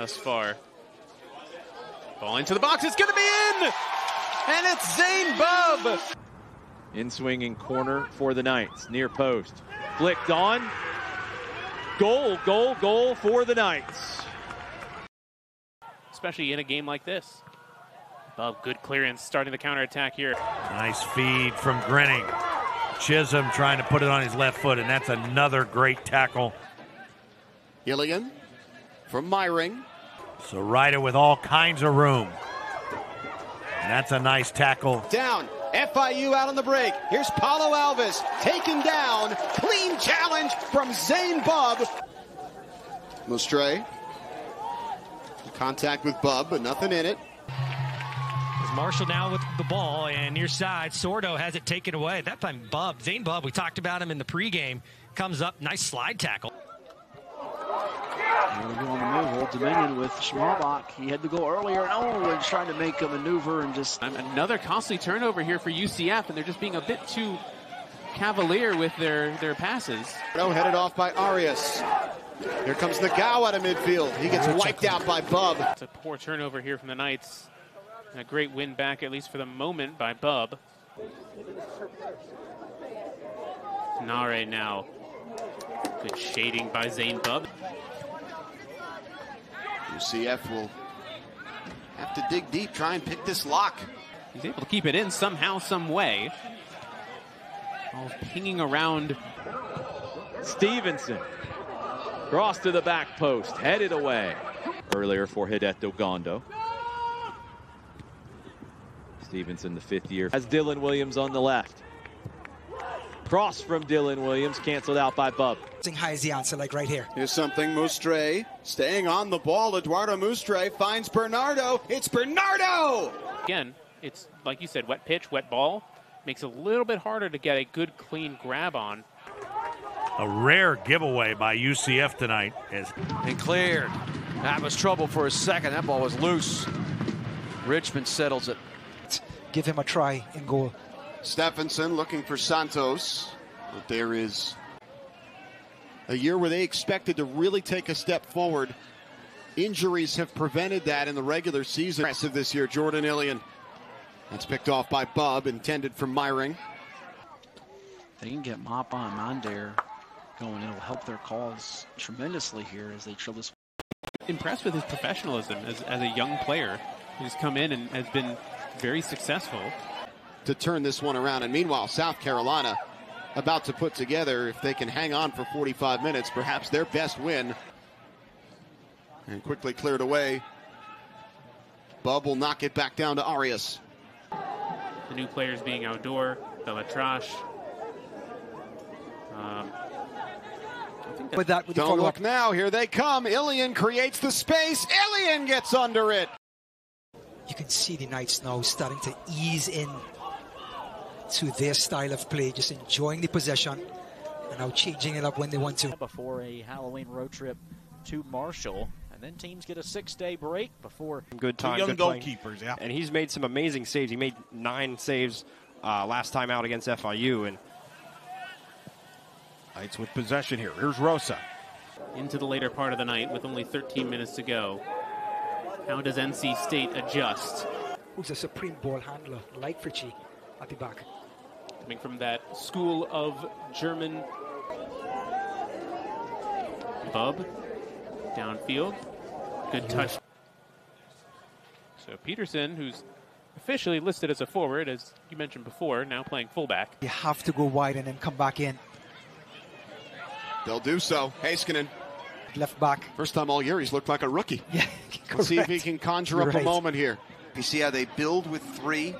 thus far. Ball into the box. It's going to be in! And it's Zane Bubb! In swinging corner for the Knights. Near post. Flicked on. Goal, goal, goal for the Knights. Especially in a game like this. Bubb, good clearance, starting the counterattack here. Nice feed from Grinning. Chisholm trying to put it on his left foot, and that's another great tackle. Gilligan from Myring. So Ryder with all kinds of room. And that's a nice tackle. Down. FIU out on the break. Here's Paulo Alves taken down. Clean challenge from Zane Bubb. Mostre. Contact with Bubb, but nothing in it. Marshall now with the ball and near side. Sordo has it taken away. That time Bubb, Zane Bubb, we talked about him in the pregame, comes up, nice slide tackle. On the move, Old Dominion with Schmalbach. He had to go earlier. and Oh, and trying to make a maneuver and just. Another costly turnover here for UCF, and they're just being a bit too cavalier with their, their passes. No, headed off by Arias. Here comes the Gow out of midfield. He gets wiped out by Bubb. It's a poor turnover here from the Knights. And a great win back, at least for the moment, by Bubb. Nare now. Good shading by Zane Bubb. UCF will have to dig deep, try and pick this lock. He's able to keep it in somehow, some way. All pinging around. Stevenson. Cross to the back post, headed away. Earlier for Hideto Gondo. Stevenson, the fifth year, has Dylan Williams on the left. Cross from Dylan Williams, canceled out by Bubb. High is the answer, like right here. Here's something Mustre staying on the ball. Eduardo Mustre finds Bernardo. It's Bernardo! Again, it's like you said, wet pitch, wet ball. Makes it a little bit harder to get a good, clean grab on. A rare giveaway by UCF tonight. And cleared. That was trouble for a second. That ball was loose. Richmond settles it. Give him a try and goal. Stephenson looking for Santos. But there is a year where they expected to really take a step forward. Injuries have prevented that in the regular season. Impressive this year, Jordan Ilian. That's picked off by Bubb, intended for Myring. They can get Mappa on Mandair going. It'll help their cause tremendously here as they trail this. Impressed with his professionalism as, as a young player He's come in and has been very successful. To turn this one around. And meanwhile, South Carolina about to put together, if they can hang on for 45 minutes, perhaps their best win. And quickly cleared away. Bubb will knock it back down to Arias. The new players being outdoor, Belatrash. Um, that with that, with Don't look now. Here they come. Ilian creates the space. Ilian gets under it. You can see the night snow starting to ease in to their style of play, just enjoying the possession and now changing it up when they want to. Before a Halloween road trip to Marshall. And then teams get a six-day break before good time. Two young good goalkeepers, playing. yeah. And he's made some amazing saves. He made nine saves uh, last time out against FIU, and Knights with possession here. Here's Rosa. Into the later part of the night with only 13 minutes to go. How does NC State adjust? Who's a supreme ball handler, like Fritchie at the back. Coming from that school of German. Bubb downfield. Good mm-hmm. touch. So Peterson, who's officially listed as a forward, as you mentioned before, now playing fullback. You have to go wide and then come back in. They'll do so. Heiskanen. Left back. First time all year he's looked like a rookie. Yeah, Let's see if he can conjure You're up right. a moment here. You see how they build with three.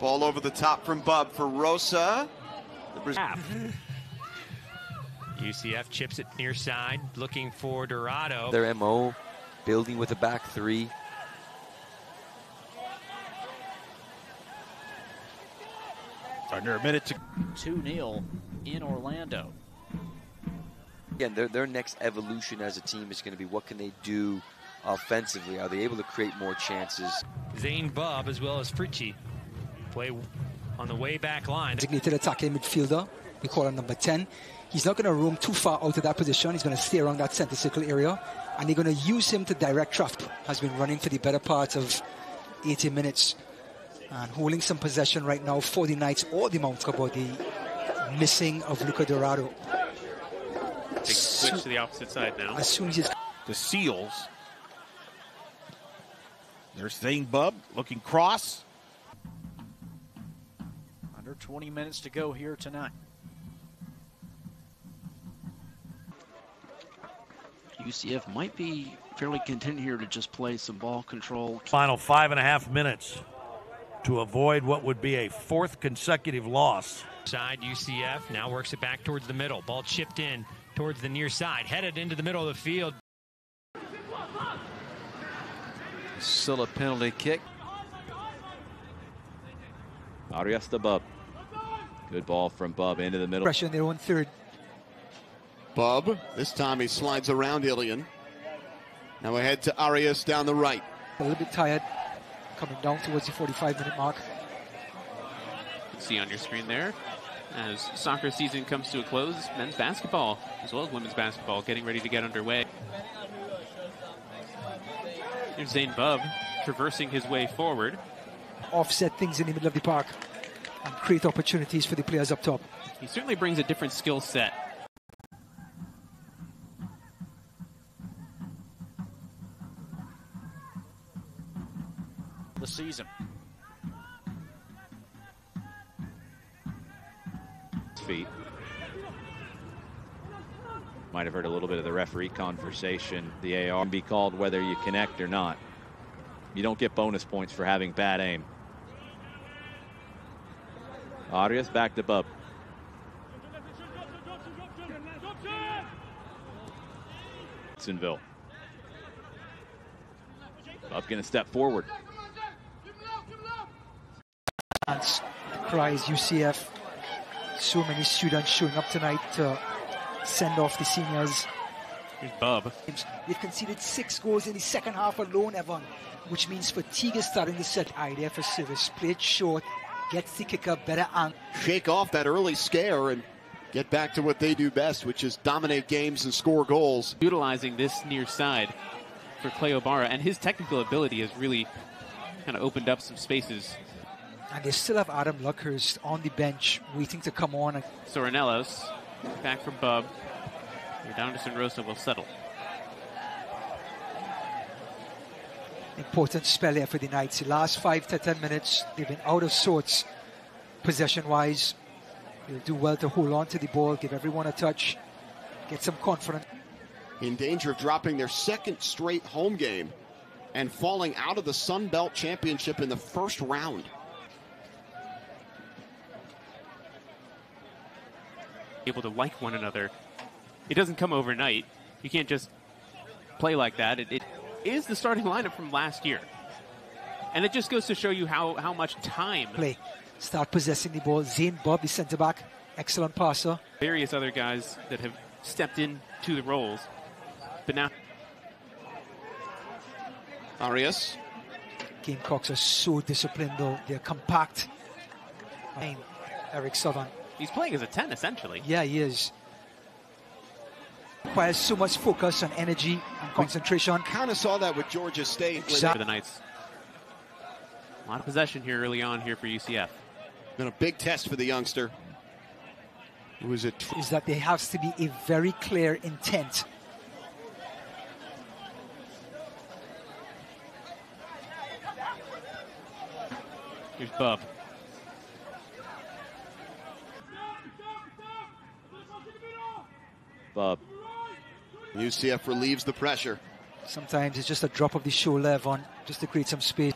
Ball over the top from Bubb for Rosa. Half. UCF chips it near side, looking for Dorado. Their MO, building with a back three. Under a minute to 2-0 in Orlando. Again, their, their next evolution as a team is going to be what can they do offensively? Are they able to create more chances? Zane Bubb as well as Fritchie play on the way back line. Designated attacking midfielder. we call him number 10. He's not going to roam too far out of that position. He's going to stay around that center circle area, and they're going to use him to direct traffic. Has been running for the better part of 80 minutes and holding some possession right now for the Knights or the Mount about the missing of Luca Dorado. Big switch to the opposite side now. As soon as he's The Seals. There's Zane Bubb looking cross. Under 20 minutes to go here tonight. UCF might be fairly content here to just play some ball control. Final five and a half minutes to avoid what would be a fourth consecutive loss. Side UCF now works it back towards the middle. Ball chipped in towards the near side, headed into the middle of the field. Still a penalty kick. Arias to Bubb. Good ball from Bubb into the middle. pressure in their own third. Bubb, this time he slides around Ilian. Now ahead to Arias down the right. A little bit tired, coming down towards the 45 minute mark. see on your screen there. As soccer season comes to a close, men's basketball as well as women's basketball getting ready to get underway. Here's Zane Bubb traversing his way forward. Offset things in the middle of the park and create opportunities for the players up top. He certainly brings a different skill set. The season. feet. Might have heard a little bit of the referee conversation. The AR can be called whether you connect or not. You don't get bonus points for having bad aim. Arias back to Bubb. Jacksonville. Bubb going to step forward. And s- the cries UCF. So many students showing up tonight to send off the seniors. Here's Bubb. They've conceded six goals in the second half alone, Evan, which means fatigue is starting to set idea for service. Play it short, gets the kicker better and Shake off that early scare and get back to what they do best, which is dominate games and score goals. Utilizing this near side for Clay O'Bara, and his technical ability has really kind of opened up some spaces. and they still have Adam Luckhurst on the bench waiting to come on. Soranellos back from Bubb. Donderson Rosa will settle. Important spell here for the Knights. The last five to ten minutes, they've been out of sorts possession-wise. They'll do well to hold on to the ball, give everyone a touch, get some confidence. In danger of dropping their second straight home game and falling out of the Sun Belt Championship in the first round. Able to like one another. It doesn't come overnight. You can't just play like that. It, it is the starting lineup from last year. And it just goes to show you how, how much time Play, start possessing the ball. Zane Bubb, the centre back, excellent passer. various other guys that have stepped into the roles. But now Arias. Gamecocks are so disciplined, though. They're compact. I mean, Eric Southern. he's playing as a 10 essentially. Yeah, he is. Requires so much focus and energy and concentration. Kind of saw that with Georgia State. For the Knights. A lot of possession here early on here for UCF. Been a big test for the youngster. It was a Is that there has to be a very clear intent. Here's Bubb. Bubb. UCF relieves the pressure. Sometimes it's just a drop of the shoulder, Evan, just to create some space.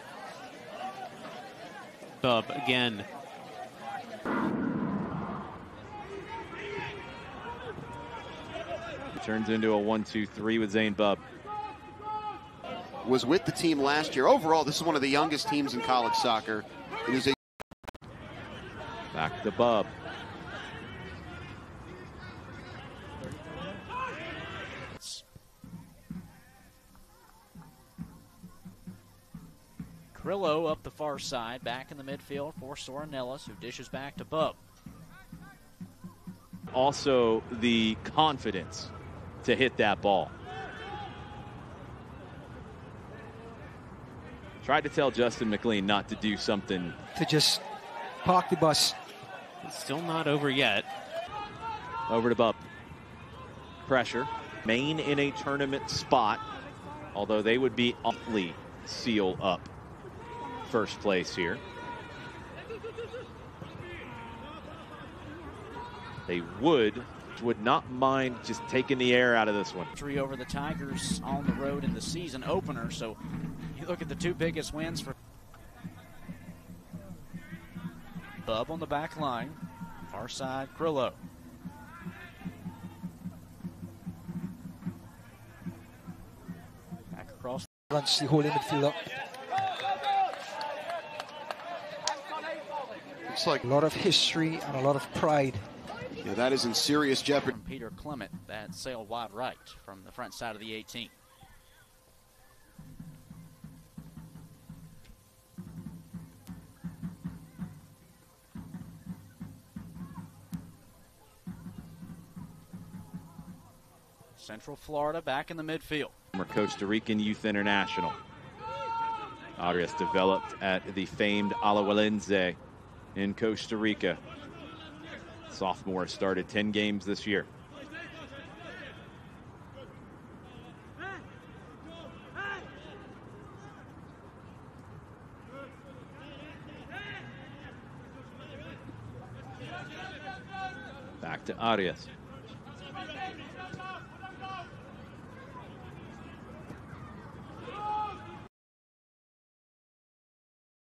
Bubb again. Turns into a 1 2 3 with Zane Bubb. Was with the team last year. Overall, this is one of the youngest teams in college soccer. It is a Back to Bubb. Crillo up the far side, back in the midfield for Soren Nellis, who dishes back to Bubb. also the confidence to hit that ball. Tried to tell Justin McLean not to do something. To just park the bus. It's still not over yet. Over to Bubb. Pressure. Maine in a tournament spot, although they would be awfully seal up first place here. They would would not mind just taking the air out of this one. Three over the Tigers on the road in the season opener. So you look at the two biggest wins for Bubb on the back line, far side Krillo. Back across. Runs the whole midfield up. Looks like a lot of history and a lot of pride. Yeah, that is in serious jeopardy. Peter Clement, that sailed wide right from the front side of the 18. Central Florida back in the midfield. Former Costa Rican Youth International. Arias developed at the famed Alajuelense in Costa Rica. Sophomore started 10 games this year. Back to Arias.